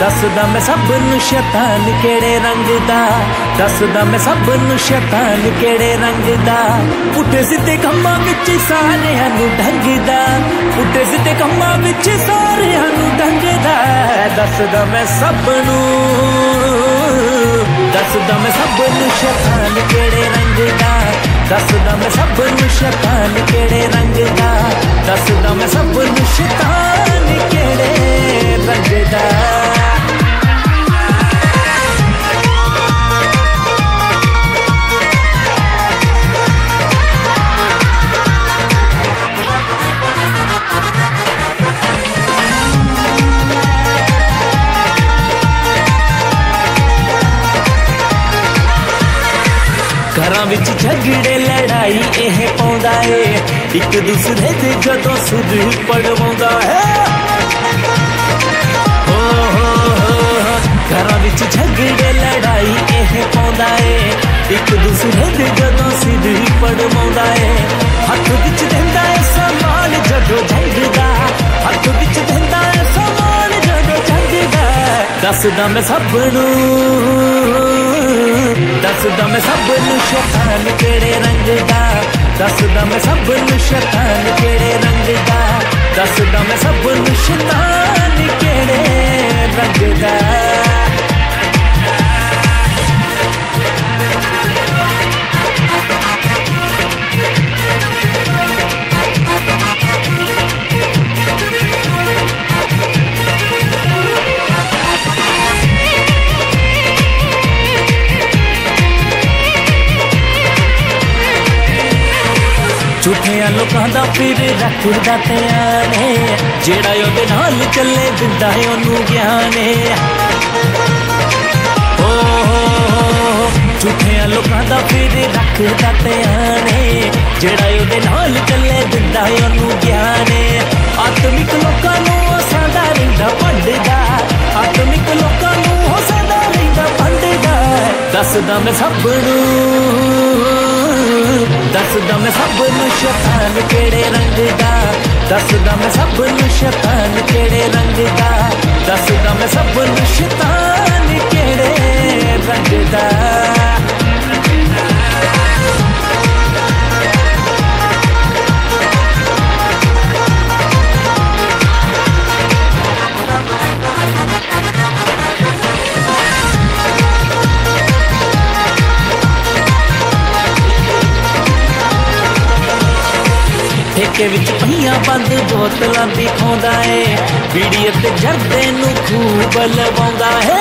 ਦੱਸਦਾ ਮੈਂ ਸਭ ਨੂੰ ਸ਼ੈਤਾਨ ਕਿਹੜੇ ਰੰਗ ਦਾ ਦੱਸਦਾ ਮੈਂ ਸਭ ਨੂੰ ਸ਼ੈਤਾਨ ਕਿਹੜੇ ਰੰਗ ਦਾ ਪੁੱਠੇ ਸਿੱਧੇ ਕੰਮਾਂ ਵਿੱਚ ਸਾਰਿਆਂ ਨੂੰ ਢੰਗਦਾ ਪੁੱਠੇ ਸਿੱਧੇ ਕੰਮਾਂ ਵਿੱਚ ਸਾਰਿਆਂ ਨੂੰ ਢੰਗਦਾ ਦੱਸਦਾ ਮੈਂ ਸਭ ਨੂੰ ਦੱਸਦਾ ਮੈਂ ਸਭ ਨੂੰ ਸ਼ੈਤਾਨ ਕਿਹੜੇ ਰੰਗ ਦਾ ਦੱਸਦਾ ਮੈਂ ਸਭ ਨੂੰ ਸ਼ੈਤਾਨ ਕਿਹੜੇ ਰੰਗ ਦਾ ਦੱਸਦਾ ਮੈਂ ਸਭ ਨੂੰ ਸ਼ੈਤਾਨ ਕਿਹੜੇ ਘਰਾਂ ਵਿੱਚ ਝਗੜੇ ਲੜਾਈ ਇਹ ਪਾਉਂਦਾ ਏ ਇੱਕ ਦੂਸਰੇ ਦੇ ਜਦੋਂ ਸੁਰ ਪੜਵਾਉਂਦਾ ਹੈ ਹੋ ਹੋ ਹੋ ਘਰਾਂ ਵਿੱਚ ਝਗੜੇ ਲੜਾਈ ਇਹ ਪਾਉਂਦਾ ਏ ਇੱਕ ਦੂਸਰੇ ਦੇ ਜਦੋਂ ਸਿਰ ਪੜਵਾਉਂਦਾ ਏ ਹੱਥ ਵਿੱਚ ਦਿੰਦਾ ਏ ਸਮਾਨ ਜਦੋਂ ਝੰਗਦਾ ਹੱਥ ਵਿੱਚ ਦਿੰਦਾ ਏ ਸਮਾਨ ਜਦੋਂ ਝੰਗਦਾ ਦੱਸਦਾ ਮੈਂ ਸਭ ਨੂੰ ਦੱਸਦਾ ਮੈਂ शैतान केड़े रंग का दस दम सब शैतान केड़े रंग का दस दम सब शैतान ਝੂਠਿਆਂ ਲੋਕਾਂ ਦਾ ਫਿਰ ਰੱਖਦਾ ਤਿਆਂ ਨੇ ਜਿਹੜਾ ਉਹਦੇ ਨਾਲ ਚੱਲੇ ਦਿੰਦਾ ਹੈ ਉਹਨੂੰ ਗਿਆਨੇ ਓ ਝੂਠਿਆਂ ਲੋਕਾਂ ਦਾ ਫਿਰ ਰੱਖਦਾ ਤਿਆਂ ਨੇ ਜਿਹੜਾ ਉਹਦੇ ਨਾਲ ਚੱਲੇ ਦਿੰਦਾ ਹੈ ਉਹਨੂੰ ਗਿਆਨੇ ਆਤਮਿਕ ਲੋਕਾਂ ਨੂੰ ਸਾਡਾ ਰਹਿੰਦਾ ਭੰਡਦਾ ਆਤਮਿਕ ਲੋਕਾਂ ਨੂੰ ਸਾਡਾ ਰਹਿੰਦਾ ਭੰਡਦਾ ਦੱਸਦਾ ਮੈਂ ਸਭ ਨੂੰ ਦੱਸਦਾ ਮੈਂ ਸਭ ਨੂੰ ਸ਼ੈਤਾਨ ਕਿਹੜੇ ਰੰਗ ਦਾ ਦੱਸਦਾ ਮੈਂ ਸਭ ਨੂੰ ਸ਼ੈਤਾਨ ਕਿਹੜੇ ਰੰਗ ਦਾ ਦੱਸਦਾ ਮੈਂ ਸਭ ਨੂੰ ਸ਼ੈਤਾਨ ਕਿਹੜੇ ਰੰਗ ਦਾ ਠੇਕੇ ਵਿੱਚ ਪਈਆਂ ਬੰਦ ਬੋਤਲਾਂ ਦੀ ਏ। ਬੀੜੀ ਤੇ ਜਰਦੇ ਨੂੰ ਖੂਬ ਲਵਾਉਂਦਾ ਹੈ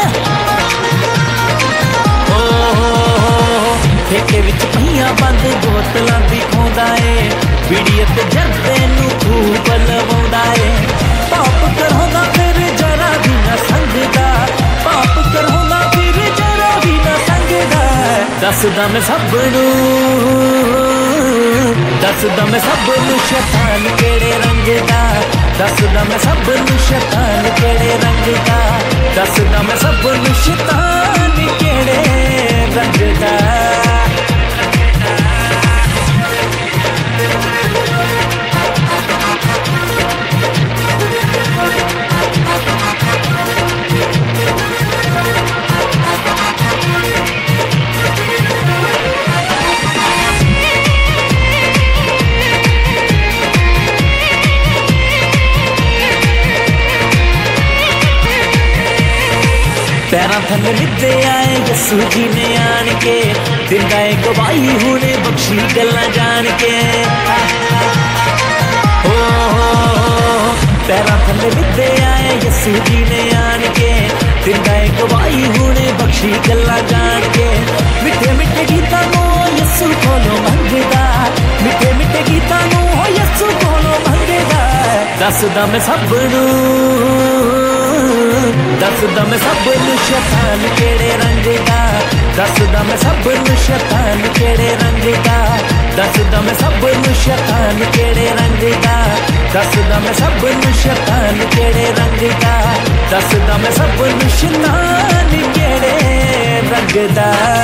ਓ ਠੇਕੇ ਵਿੱਚ ਪਈਆਂ ਬੰਦ ਬੋਤਲਾਂ ਦੀ ਏ। ਬੀੜੀ ਤੇ ਜਰਦੇ ਨੂੰ ਖੂਬ ਲਵਾਉਂਦਾ ਏ। ਪਾਪ ਕਰਾਉਂਦਾ ਫਿਰ ਜਰਾ ਵੀ ਨਾ ਸੰਗਦਾ। ਪਾਪ ਕਰਾਉਂਦਾ ਫਿਰ ਜਰਾ ਵੀ ਨਾ ਸੰਗਦਾ। ਦੱਸਦਾ ਮੈਂ ਸਭ ਨੂੰ। ਦੱਸਦਾ ਮੈਂ ਸਭ ਨੂੰ ਸ਼ੈਤਾਨ ਕਿਹੜੇ ਰੰਗ ਦਾ ਦੱਸਦਾ ਮੈਂ ਸਭ ਨੂੰ ਸ਼ੈਤਾਨ ਕਿਹੜੇ ਰੰਗ ਦਾ ਦੱਸਦਾ ਮੈਂ ਸਭ ਨੂੰ ਸ਼ੈਤਾਨ ਕਿਹੜੇ ਰੰਗ ਦਾ ਪੈਰਾਂ ਥੱਲੇ ਨਿੱਦੇ ਆਏ ਯਸੂ ਜੀ ਨੇ ਆਣ ਕੇ ਦਿੰਦਾ ਏ ਗਵਾਹੀ ਹੁਣੇ ਬਖਸ਼ੀ ਗੱਲਾਂ ਜਾਣ ਕੇ ਹੋ ਪੈਰਾਂ ਥੱਲੇ ਨਿੱਦੇ ਆਏ ਯਸੂ ਜੀ ਨੇ ਆਣ ਕੇ ਦਿੰਦਾ ਏ ਗਵਾਹੀ ਹੁਣੇ ਬਖਸ਼ੀ ਗੱਲਾਂ ਜਾਣ ਕੇ ਮਿੱਠੇ ਮਿੱਠੇ ਗੀਤਾਂ ਨੂੰ ਯਸੂ ਕੋਲੋਂ ਮੰਗਦਾ ਮਿੱਠੇ ਮਿੱਠੇ ਗੀਤਾਂ ਨੂੰ ਹੋ ਯਸੂ ਕੋਲੋਂ ਮੰਗਦਾ ਦੱਸਦਾ ਮੈਂ ਸਭ ਨੂੰ दस दम सब शैतान केड़े रंग दस दम सब शैतान केड़े रंग दस दम सब शैतान केड़े रंग दस दम सब शैतान केड़े रंग दस दम सब शैतान केड़े रंग